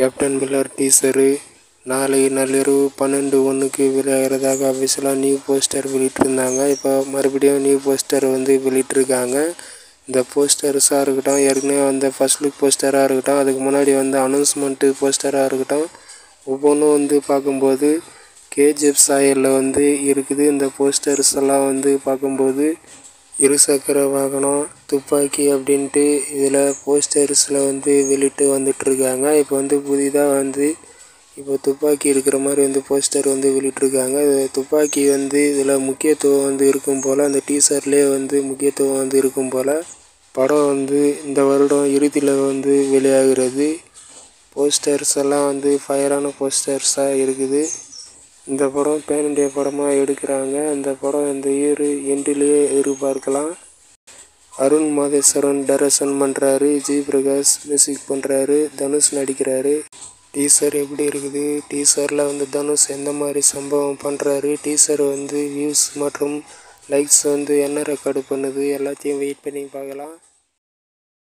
Captain pillar teacher நாளை நள்ளிரவு பன்னெண்டு ஒன்றுக்கு வெளியாகிறதாக அஃபிஷியலாக நியூ போஸ்டர் வெளியிட்டிருந்தாங்க. இப்போ மறுபடியும் நியூ போஸ்டர் வந்து வெளியிட்டிருக்காங்க. இந்த போஸ்டர்ஸாக இருக்கட்டும் ஏற்கனவே வந்த ஃபஸ்ட் லுக் போஸ்டராக இருக்கட்டும் அதுக்கு முன்னாடி வந்த அனௌன்ஸ்மெண்ட்டு போஸ்டராக இருக்கட்டும் ஒவ்வொன்றும் வந்து பார்க்கும்போது கேஜிஎஃப் சாயலில் வந்து இருக்குது. இந்த போஸ்டர்ஸ் எல்லாம் வந்து பார்க்கும்போது இருசக்கர வாகனம் துப்பாக்கி அப்படின்ட்டு இதில் போஸ்டர்ஸில் வந்து வெளியிட்டு வந்துட்டுருக்காங்க இப்போ வந்து புதிதாக வந்து இப்போ துப்பாக்கி இருக்கிற மாதிரி வந்து போஸ்டர் வந்து வெளியிட்ருக்காங்க துப்பாக்கி வந்து இதில் முக்கியத்துவம் வந்து இருக்கும் போல் அந்த டீசர்லேயே வந்து முக்கியத்துவம் வந்து இருக்கும் போல் படம் வந்து இந்த வருடம் இறுதியில் வந்து வெளியாகிறது. போஸ்டர்ஸ் எல்லாம் வந்து ஃபயரான போஸ்டர்ஸாக இருக்குது. இந்த படம் பேன் இண்டியா படமாக எடுக்கிறாங்க. இந்த படம் இந்த இயர் எண்டிலேயே எதிர்பார்க்கலாம் அருண் மாதேஸ்வரன் டைரக்ஷன் பண்ணுறாரு ஜி பிரகாஷ் மியூசிக் பண்ணுறாரு தனுஷ் நடிக்கிறாரு. டீசர் எப்படி இருக்குது? டீசரில் வந்து தனுஷ் எந்த மாதிரி சம்பவம் பண்ணுறாரு டீசர் வந்து வியூஸ் மற்றும் லைக்ஸ் வந்து என்ன ரெக்கார்டு பண்ணுது? எல்லாத்தையும் வெயிட் பண்ணி பார்க்கலாம்.